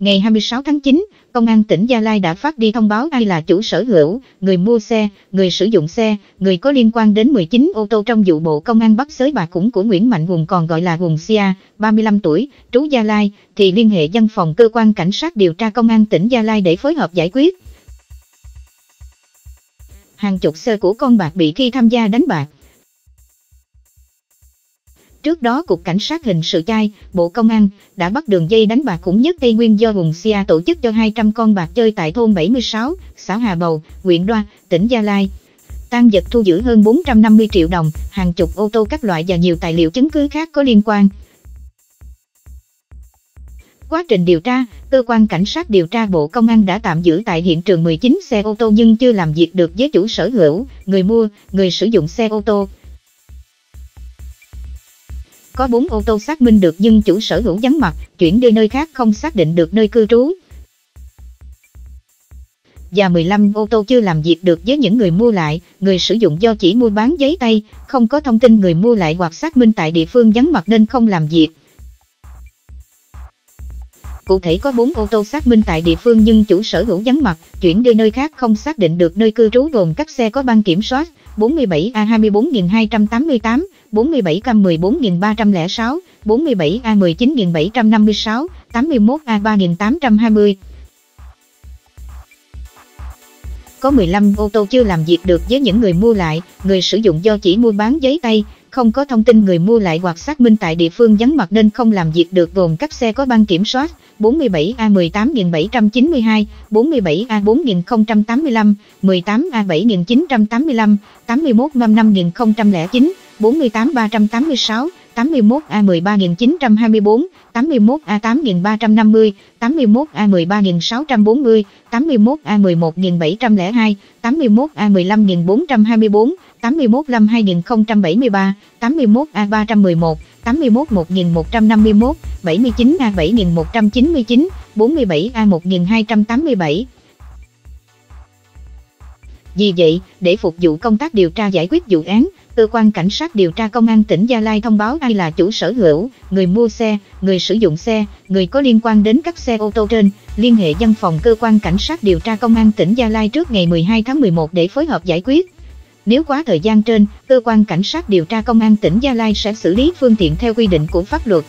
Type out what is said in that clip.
Ngày 26 tháng 9, Công an tỉnh Gia Lai đã phát đi thông báo ai là chủ sở hữu, người mua xe, người sử dụng xe, người có liên quan đến 19 ô tô trong vụ Bộ Công an bắt xới bà cũng của Nguyễn Mạnh Hùng còn gọi là Hùng Sia, 35 tuổi, trú Gia Lai, thì liên hệ văn phòng cơ quan cảnh sát điều tra Công an tỉnh Gia Lai để phối hợp giải quyết. Hàng chục xe của con bạc bị khi tham gia đánh bạc. Trước đó, Cục Cảnh sát Hình sự Chai, Bộ Công an, đã bắt đường dây đánh bạc khủng nhất Tây Nguyên do Hùng Sia tổ chức cho 200 con bạc chơi tại thôn 76, xã Hà Bầu, huyện Đoa, tỉnh Gia Lai. Tăng vật thu giữ hơn 450 triệu đồng, hàng chục ô tô các loại và nhiều tài liệu chứng cứ khác có liên quan. Quá trình điều tra, cơ quan cảnh sát điều tra Bộ Công an đã tạm giữ tại hiện trường 19 xe ô tô nhưng chưa làm việc được với chủ sở hữu, người mua, người sử dụng xe ô tô. Có 4 ô tô xác minh được nhưng chủ sở hữu vắng mặt, chuyển đi nơi khác không xác định được nơi cư trú. Và 15 ô tô chưa làm việc được với những người mua lại, người sử dụng do chỉ mua bán giấy tay, không có thông tin người mua lại hoặc xác minh tại địa phương vắng mặt nên không làm việc. Cụ thể có 4 ô tô xác minh tại địa phương nhưng chủ sở hữu vắng mặt, chuyển đi nơi khác không xác định được nơi cư trú gồm các xe có ban kiểm soát 47A24288, 47K14306, 47A19756, 81A3820. Có 15 ô tô chưa làm việc được với những người mua lại, người sử dụng do chỉ mua bán giấy tay, không có thông tin người mua lại hoặc xác minh tại địa phương vắng mặt nên không làm việc được gồm các xe có ban kiểm soát 47A18792, 47A4085, 18A7985, 815509, 48386, 81A13924, 81A8350, 81A13640, 81A11702, 81A15424, 81 năm 2073, 81 A311, 81 1151, 79 A7199, 47 A1287. Vì vậy, để phục vụ công tác điều tra giải quyết vụ án, cơ quan cảnh sát điều tra công an tỉnh Gia Lai thông báo ai là chủ sở hữu, người mua xe, người sử dụng xe, người có liên quan đến các xe ô tô trên, liên hệ văn phòng cơ quan cảnh sát điều tra công an tỉnh Gia Lai trước ngày 12 tháng 11 để phối hợp giải quyết. Nếu quá thời gian trên, cơ quan cảnh sát điều tra công an tỉnh Gia Lai sẽ xử lý phương tiện theo quy định của pháp luật.